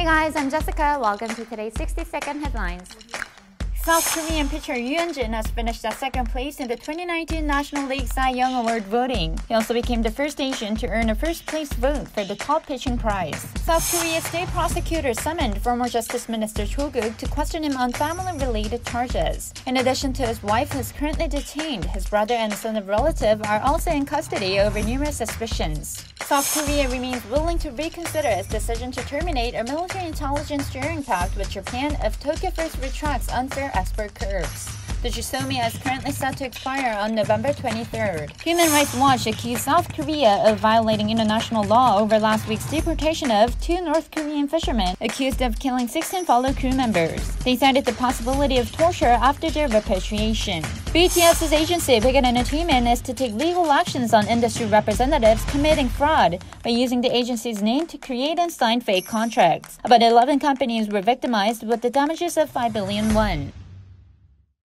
Hey guys, I'm Jessica. Welcome to today's 60 second headlines. South Korean pitcher Yu Jin has finished at second place in the 2019 National League Cy Young Award voting. He also became the first Asian to earn a first place vote for the top pitching prize. South Korea's state prosecutor summoned former Justice Minister Cho Kuk to question him on family-related charges. In addition to his wife, who is currently detained, his brother and son of relative are also in custody over numerous suspicions. South Korea remains willing to reconsider its decision to terminate a military intelligence sharing pact with Japan if Tokyo first retracts unfair export curbs. The GSOMIA is currently set to expire on November 23rd. Human Rights Watch accused South Korea of violating international law over last week's deportation of two North Korean fishermen accused of killing 16 fellow crew members. They cited the possibility of torture after their repatriation. BTS's agency, Big Entertainment, is to take legal actions on industry representatives committing fraud by using the agency's name to create and sign fake contracts. About 11 companies were victimized with the damages of 5 billion won.